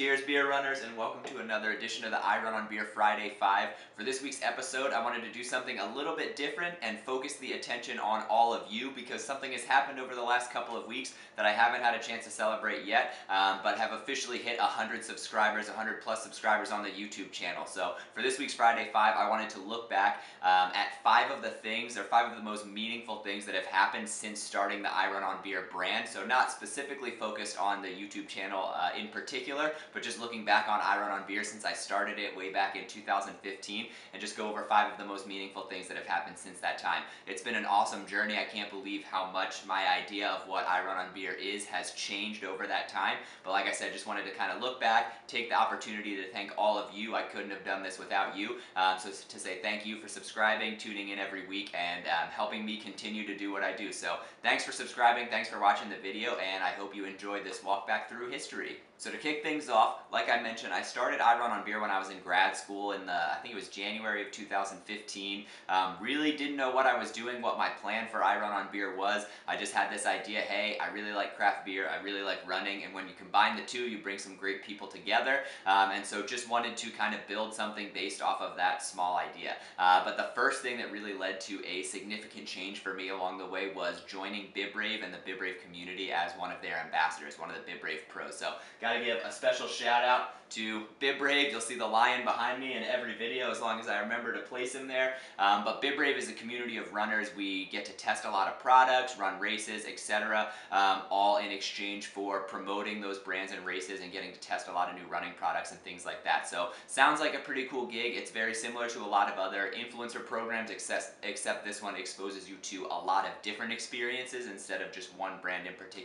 Cheers, beer runners, and welcome to another edition of the I Run on Beer Friday 5. For this week's episode, I wanted to do something a little bit different and focus the attention on all of you because something has happened over the last couple of weeks that I haven't had a chance to celebrate yet, um, but have officially hit 100 subscribers, 100 plus subscribers on the YouTube channel. So for this week's Friday 5, I wanted to look back um, at five of the things, or five of the most meaningful things that have happened since starting the I Run on Beer brand. So not specifically focused on the YouTube channel uh, in particular, but just looking back on I Run on Beer since I started it way back in 2015 and just go over five of the most meaningful things that have happened since that time. It's been an awesome journey. I can't believe how much my idea of what I Run on Beer is has changed over that time. But like I said, just wanted to kind of look back, take the opportunity to thank all of you. I couldn't have done this without you. Um, so to say thank you for subscribing, tuning in every week, and um, helping me continue to do what I do. So thanks for subscribing, thanks for watching the video, and I hope you enjoyed this walk back through history. So to kick things off, like I mentioned, I started I Run on Beer when I was in grad school in the, I think it was January of 2015. Um, really didn't know what I was doing, what my plan for I Run on Beer was. I just had this idea, hey, I really like craft beer, I really like running, and when you combine the two, you bring some great people together. Um, and so just wanted to kind of build something based off of that small idea. Uh, but the first thing that really led to a significant change for me along the way was joining BibRave and the BibRave community as one of their ambassadors, one of the BibRave pros. So Gotta give a special shout out to BibRave. You'll see the lion behind me in every video as long as I remember to place him there. Um, but BibRave is a community of runners. We get to test a lot of products, run races, etc. Um, all in exchange for promoting those brands and races and getting to test a lot of new running products and things like that. So sounds like a pretty cool gig. It's very similar to a lot of other influencer programs except, except this one exposes you to a lot of different experiences instead of just one brand in particular.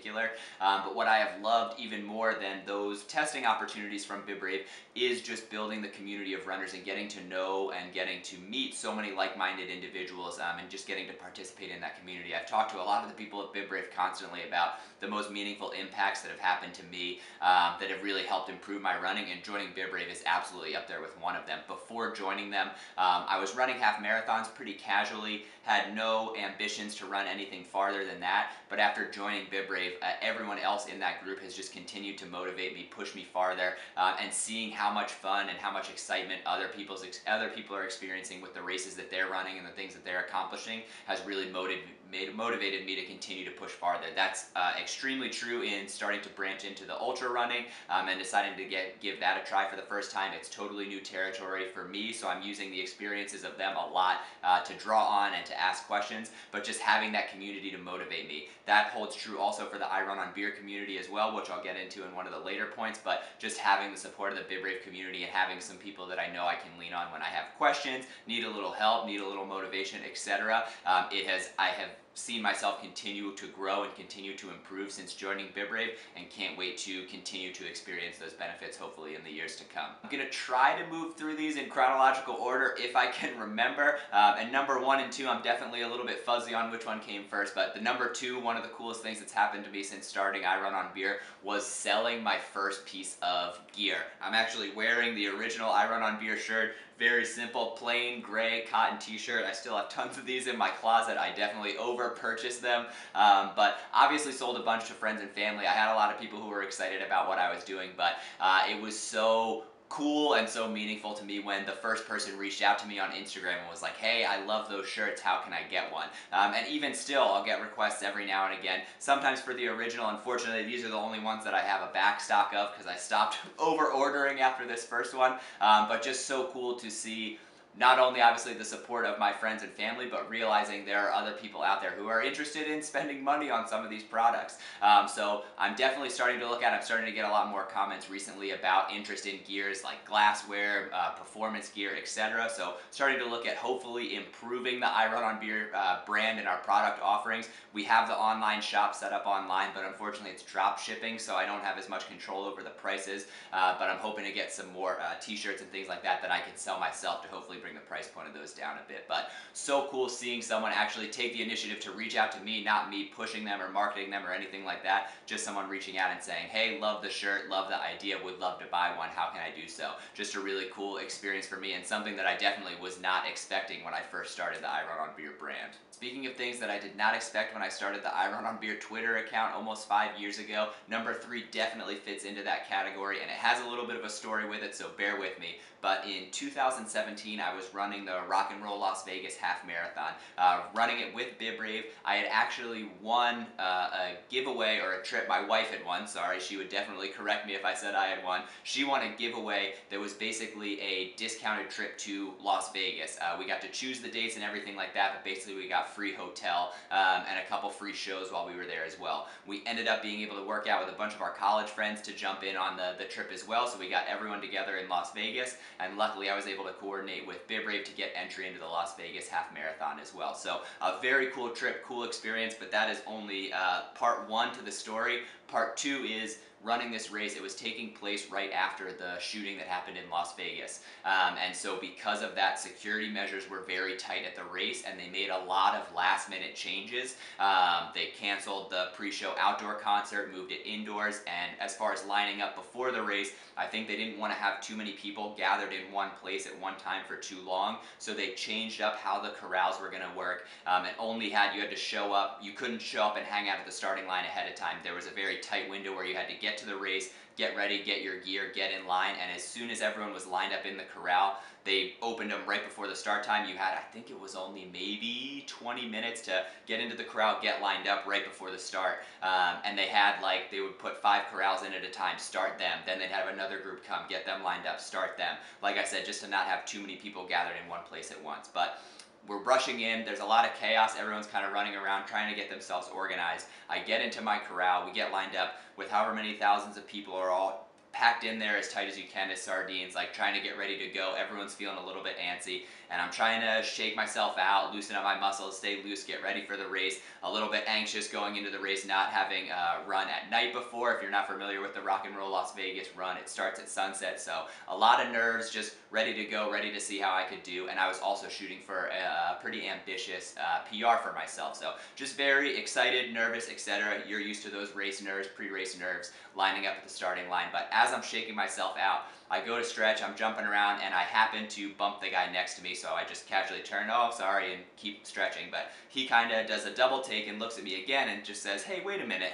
Um, but what I have loved even more than those testing opportunities from BibRave is just building the community of runners and getting to know and getting to meet so many like-minded individuals um, and just getting to participate in that community. I've talked to a lot of the people at BibRave constantly about the most meaningful impacts that have happened to me um, that have really helped improve my running and joining BibRave is absolutely up there with one of them. Before joining them, um, I was running half marathons pretty casually, had no ambitions to run anything farther than that, but after joining BibRave, uh, everyone else in that group has just continued to motivate me, push me farther, uh, and seeing how much fun and how much excitement other people's other people are experiencing with the races that they're running and the things that they're accomplishing has really motivated made, motivated me to continue to push farther. That's uh, extremely true in starting to branch into the ultra running um, and deciding to get give that a try for the first time. It's totally new territory for me, so I'm using the experiences of them a lot uh, to draw on and to ask questions, but just having that community to motivate me. That holds true also for the I Run on Beer community as well, which I'll get into in one of the later points, but just having the support of the BibRave community and having some people that I know I can lean on when I have questions, need a little help, need a little motivation, etc. Um, it has, I have seen myself continue to grow and continue to improve since joining BibRave and can't wait to continue to experience those benefits hopefully in the years to come. I'm gonna try to move through these in chronological order if I can remember. Um, and number one and two, I'm definitely a little bit fuzzy on which one came first, but the number two, one of the coolest things that's happened to me since starting I Run on Beer was selling my first piece of gear. I'm actually wearing the original I Run on Beer shirt very simple, plain gray cotton t-shirt. I still have tons of these in my closet. I definitely over purchased them, um, but obviously sold a bunch to friends and family. I had a lot of people who were excited about what I was doing, but uh, it was so cool and so meaningful to me when the first person reached out to me on Instagram and was like, hey, I love those shirts, how can I get one? Um, and even still, I'll get requests every now and again, sometimes for the original. Unfortunately, these are the only ones that I have a back stock of because I stopped over ordering after this first one, um, but just so cool to see not only obviously the support of my friends and family, but realizing there are other people out there who are interested in spending money on some of these products. Um, so I'm definitely starting to look at, I'm starting to get a lot more comments recently about interest in gears like glassware, uh, performance gear, etc. So starting to look at hopefully improving the I Run on Beer uh, brand and our product offerings. We have the online shop set up online, but unfortunately it's drop shipping, so I don't have as much control over the prices. Uh, but I'm hoping to get some more uh, t-shirts and things like that that I can sell myself to hopefully bring the price point of those down a bit. But so cool seeing someone actually take the initiative to reach out to me, not me pushing them or marketing them or anything like that. Just someone reaching out and saying, hey, love the shirt, love the idea, would love to buy one. How can I do so? Just a really cool experience for me and something that I definitely was not expecting when I first started the I Run on Beer brand. Speaking of things that I did not expect when I started the I Run on Beer Twitter account almost five years ago, number three definitely fits into that category and it has a little bit of a story with it, so bear with me. But in 2017, I was running the Rock and Roll Las Vegas Half Marathon, uh, running it with BibRave. I had actually won uh, a giveaway or a trip. My wife had won, sorry, she would definitely correct me if I said I had won. She won a giveaway that was basically a discounted trip to Las Vegas. Uh, we got to choose the dates and everything like that, but basically we got free hotel um, and a couple free shows while we were there as well. We ended up being able to work out with a bunch of our college friends to jump in on the, the trip as well, so we got everyone together in Las Vegas, and luckily I was able to coordinate with BibRave to get entry into the Las Vegas Half Marathon as well. So a very cool trip, cool experience, but that is only uh, part one to the story. Part two is running this race. It was taking place right after the shooting that happened in Las Vegas. Um, and so because of that, security measures were very tight at the race and they made a lot of last minute changes. Um, they canceled the pre-show outdoor concert, moved it indoors, and as far as lining up before the race, I think they didn't want to have too many people gathered in one place at one time for too long, so they changed up how the corrals were going to work um, and only had, you had to show up, you couldn't show up and hang out at the starting line ahead of time. There was a very tight window where you had to get to the race, get ready, get your gear, get in line, and as soon as everyone was lined up in the corral, they opened them right before the start time. You had, I think it was only maybe 20 minutes to get into the corral, get lined up right before the start. Um, and they had like, they would put five corrals in at a time, start them. Then they'd have another group come, get them lined up, start them. Like I said, just to not have too many people gathered in one place at once. But we're rushing in, there's a lot of chaos, everyone's kind of running around trying to get themselves organized. I get into my corral, we get lined up with however many thousands of people are all packed in there as tight as you can as sardines, like trying to get ready to go. Everyone's feeling a little bit antsy, and I'm trying to shake myself out, loosen up my muscles, stay loose, get ready for the race. A little bit anxious going into the race, not having uh, run at night before. If you're not familiar with the Rock and Roll Las Vegas run, it starts at sunset, so a lot of nerves, just ready to go, ready to see how I could do. And I was also shooting for a, pretty ambitious uh, PR for myself, so just very excited, nervous, etc. You're used to those race nerves, pre-race nerves, lining up at the starting line. But as I'm shaking myself out, I go to stretch, I'm jumping around, and I happen to bump the guy next to me, so I just casually turn, oh, sorry, and keep stretching. But he kind of does a double take and looks at me again and just says, hey, wait a minute,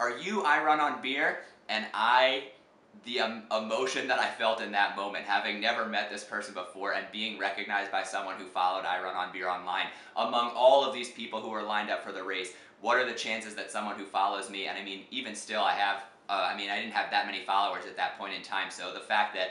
are you I Run on Beer? And I the um, emotion that I felt in that moment, having never met this person before and being recognized by someone who followed I Run on Beer online, among all of these people who were lined up for the race, what are the chances that someone who follows me, and I mean, even still, I have uh, I mean, I didn't have that many followers at that point in time, so the fact that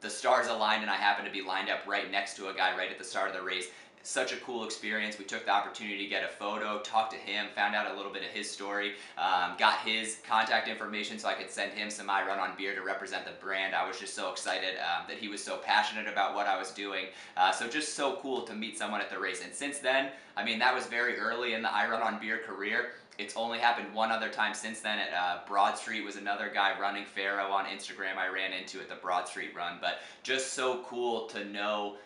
the stars aligned and I happened to be lined up right next to a guy right at the start of the race such a cool experience. We took the opportunity to get a photo, talk to him, found out a little bit of his story, um, got his contact information so I could send him some I Run on Beer to represent the brand. I was just so excited um, that he was so passionate about what I was doing. Uh, so just so cool to meet someone at the race. And since then, I mean, that was very early in the I Run on Beer career. It's only happened one other time since then at uh, Broad Street was another guy running Pharaoh on Instagram I ran into at the Broad Street run. But just so cool to know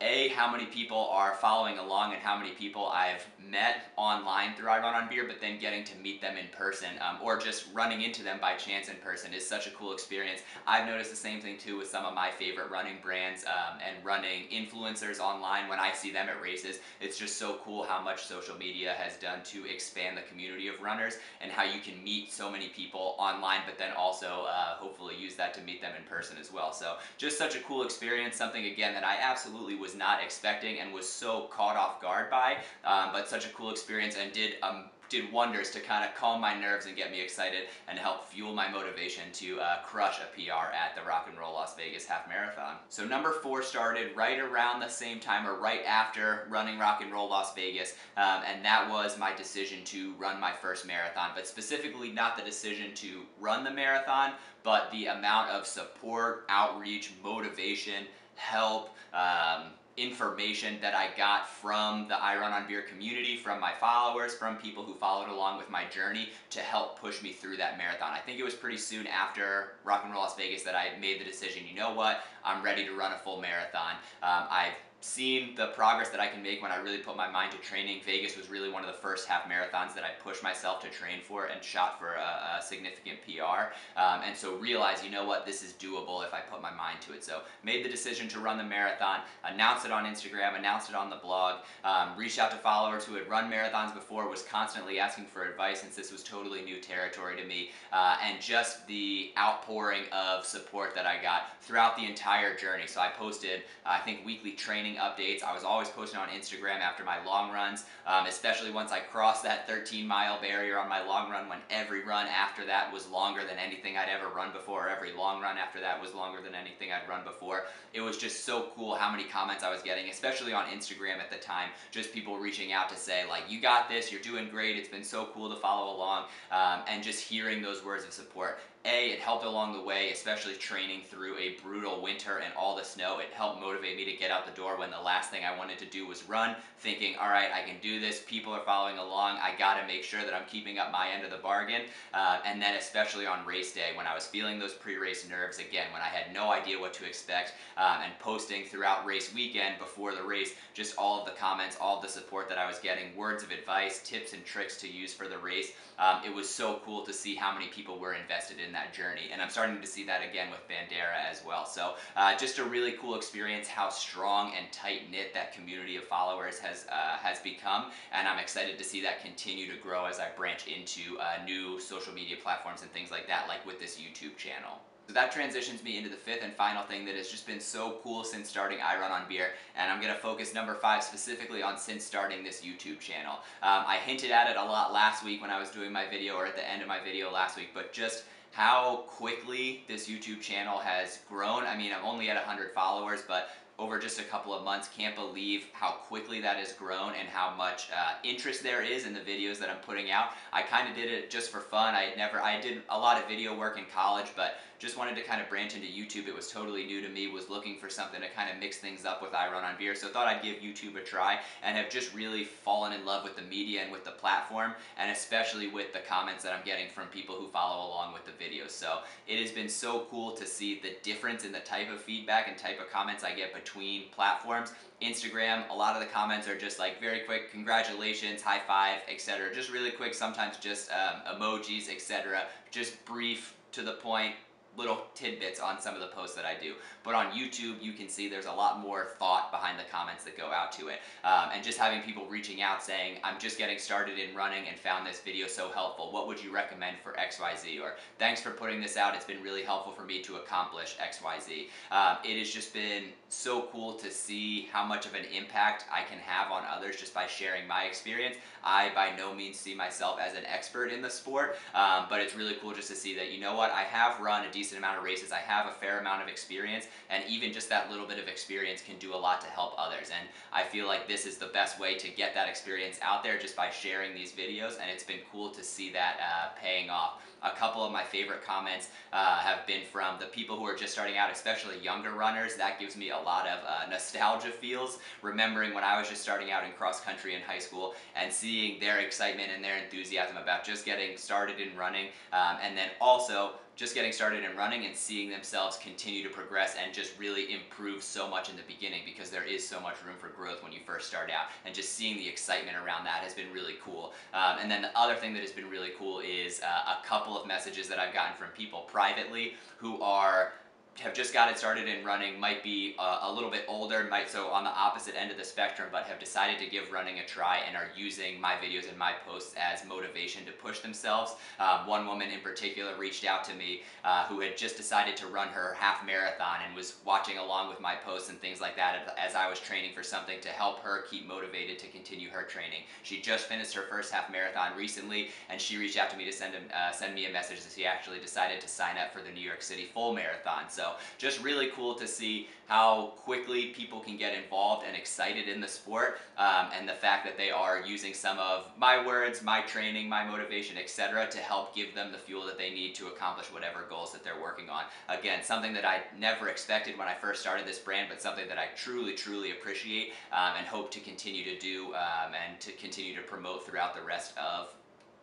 a, how many people are following along and how many people I've met online through I Run on Beer, but then getting to meet them in person um, or just running into them by chance in person is such a cool experience. I've noticed the same thing too with some of my favorite running brands um, and running influencers online when I see them at races. It's just so cool how much social media has done to expand the community of runners and how you can meet so many people online, but then also uh, hopefully use that to meet them in person as well. So just such a cool experience, something again that I absolutely would was not expecting and was so caught off guard by, um, but such a cool experience and did um, did wonders to kind of calm my nerves and get me excited and help fuel my motivation to uh, crush a PR at the Rock and Roll Las Vegas Half Marathon. So number four started right around the same time or right after running Rock and Roll Las Vegas, um, and that was my decision to run my first marathon, but specifically not the decision to run the marathon, but the amount of support, outreach, motivation, help, um, information that I got from the I Run on Beer community, from my followers, from people who followed along with my journey to help push me through that marathon. I think it was pretty soon after Rock and Roll Las Vegas that I made the decision, you know what, I'm ready to run a full marathon. Um, I've seen the progress that I can make when I really put my mind to training. Vegas was really one of the first half marathons that I pushed myself to train for and shot for a, a significant PR. Um, and so realize, you know what, this is doable if I put my mind to it. So made the decision to run the marathon, announced it on Instagram, announced it on the blog, um, reached out to followers who had run marathons before, was constantly asking for advice since this was totally new territory to me. Uh, and just the outpouring of support that I got throughout the entire journey. So I posted, uh, I think, weekly training updates. I was always posting on Instagram after my long runs, um, especially once I crossed that 13 mile barrier on my long run when every run after that was longer than anything I'd ever run before. Every long run after that was longer than anything I'd run before. It was just so cool how many comments I was getting, especially on Instagram at the time. Just people reaching out to say like, you got this, you're doing great, it's been so cool to follow along, um, and just hearing those words of support. A, it helped along the way, especially training through a brutal winter and all the snow. It helped motivate me to get out the door when the last thing I wanted to do was run, thinking, all right, I can do this. People are following along. I got to make sure that I'm keeping up my end of the bargain. Uh, and then especially on race day when I was feeling those pre-race nerves again, when I had no idea what to expect, um, and posting throughout race weekend before the race, just all of the comments, all of the support that I was getting, words of advice, tips and tricks to use for the race. Um, it was so cool to see how many people were invested in that journey. And I'm starting to see that again with Bandera as well. So uh, just a really cool experience how strong and tight knit that community of followers has, uh, has become. And I'm excited to see that continue to grow as I branch into uh, new social media platforms and things like that, like with this YouTube channel. So that transitions me into the fifth and final thing that has just been so cool since starting I Run on Beer, and I'm going to focus number five specifically on since starting this YouTube channel. Um, I hinted at it a lot last week when I was doing my video or at the end of my video last week, but just how quickly this YouTube channel has grown. I mean, I'm only at 100 followers, but over just a couple of months. Can't believe how quickly that has grown and how much uh, interest there is in the videos that I'm putting out. I kind of did it just for fun. I never, I did a lot of video work in college, but just wanted to kind of branch into YouTube. It was totally new to me, was looking for something to kind of mix things up with I Run on Beer, so thought I'd give YouTube a try and have just really fallen in love with the media and with the platform, and especially with the comments that I'm getting from people who follow along with the videos. So it has been so cool to see the difference in the type of feedback and type of comments I get between platforms. Instagram, a lot of the comments are just like very quick, congratulations, high five, etc. Just really quick, sometimes just um, emojis, etc. Just brief, to the point, little tidbits on some of the posts that I do. But on YouTube, you can see there's a lot more thought behind the comments that go out to it. Um, and just having people reaching out saying, I'm just getting started in running and found this video so helpful. What would you recommend for XYZ? Or thanks for putting this out. It's been really helpful for me to accomplish XYZ. Um, it has just been so cool to see how much of an impact I can have on others just by sharing my experience. I by no means see myself as an expert in the sport, um, but it's really cool just to see that, you know what, I have run a decent amount of races, I have a fair amount of experience, and even just that little bit of experience can do a lot to help others. And I feel like this is the best way to get that experience out there just by sharing these videos, and it's been cool to see that uh, paying off. A couple of my favorite comments uh, have been from the people who are just starting out, especially younger runners. That gives me a lot of uh, nostalgia feels, remembering when I was just starting out in cross country in high school and seeing their excitement and their enthusiasm about just getting started in running. Um, and then also just getting started and running and seeing themselves continue to progress and just really improve so much in the beginning because there is so much room for growth when you first start out. And just seeing the excitement around that has been really cool. Um, and then the other thing that has been really cool is uh, a couple of messages that I've gotten from people privately who are have just got it started in running, might be uh, a little bit older, might so on the opposite end of the spectrum, but have decided to give running a try and are using my videos and my posts as motivation to push themselves. Um, one woman in particular reached out to me uh, who had just decided to run her half marathon and was watching along with my posts and things like that as I was training for something to help her keep motivated to continue her training. She just finished her first half marathon recently and she reached out to me to send, him, uh, send me a message that she actually decided to sign up for the New York City full marathon. So Just really cool to see how quickly people can get involved and excited in the sport um, and the fact that they are using some of my words, my training, my motivation, etc. to help give them the fuel that they need to accomplish whatever goals that they're working on. Again, something that I never expected when I first started this brand, but something that I truly, truly appreciate um, and hope to continue to do um, and to continue to promote throughout the rest of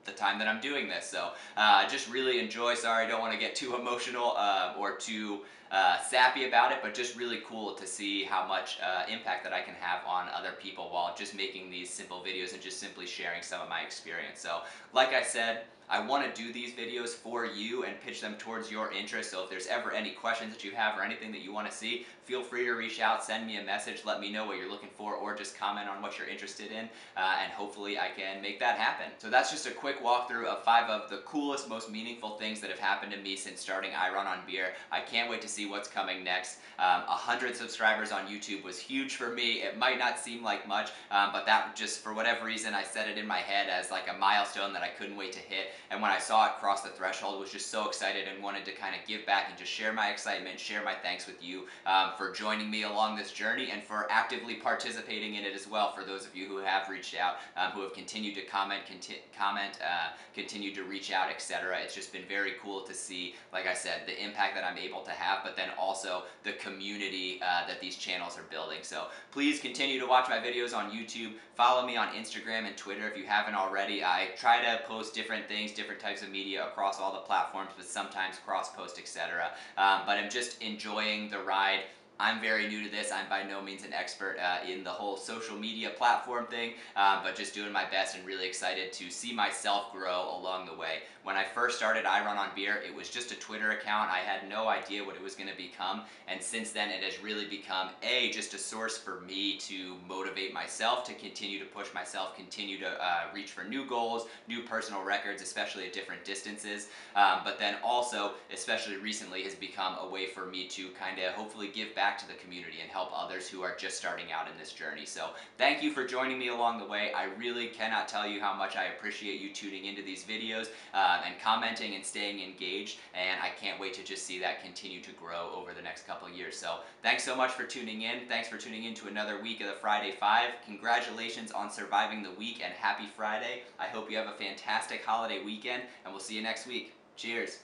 the time that I'm doing this. So uh, just really enjoy. Sorry, I don't want to get too emotional uh, or too uh, sappy about it, but just really cool to see how much uh, impact that I can have on other people while just making these simple videos and just simply sharing some of my experience. So like I said, I want to do these videos for you and pitch them towards your interest. So if there's ever any questions that you have or anything that you want to see, feel free to reach out, send me a message, let me know what you're looking for, or just comment on what you're interested in, uh, and hopefully I can make that happen. So that's just a quick walkthrough of five of the coolest, most meaningful things that have happened to me since starting I Run on Beer. I can't wait to see what's coming next. Um, 100 subscribers on YouTube was huge for me. It might not seem like much, um, but that just, for whatever reason, I set it in my head as like a milestone that I couldn't wait to hit. And when I saw it cross the threshold, was just so excited and wanted to kind of give back and just share my excitement, share my thanks with you um, for joining me along this journey and for actively participating in it as well. For those of you who have reached out, um, who have continued to comment, conti comment, uh, continued to reach out, etc. It's just been very cool to see, like I said, the impact that I'm able to have, but then also the community uh, that these channels are building. So please continue to watch my videos on YouTube. Follow me on Instagram and Twitter if you haven't already. I try to post different things, different types of media across all the platforms, but sometimes cross-post, etc. Um, but I'm just enjoying the ride I'm very new to this. I'm by no means an expert uh, in the whole social media platform thing, um, but just doing my best and really excited to see myself grow along the way. When I first started I Run on Beer, it was just a Twitter account. I had no idea what it was going to become, and since then it has really become A, just a source for me to motivate myself, to continue to push myself, continue to uh, reach for new goals, new personal records, especially at different distances, um, but then also, especially recently, has become a way for me to kind of hopefully give back back to the community and help others who are just starting out in this journey. So thank you for joining me along the way. I really cannot tell you how much I appreciate you tuning into these videos um, and commenting and staying engaged. And I can't wait to just see that continue to grow over the next couple years. So thanks so much for tuning in. Thanks for tuning in to another week of the Friday Five. Congratulations on surviving the week and happy Friday. I hope you have a fantastic holiday weekend and we'll see you next week. Cheers.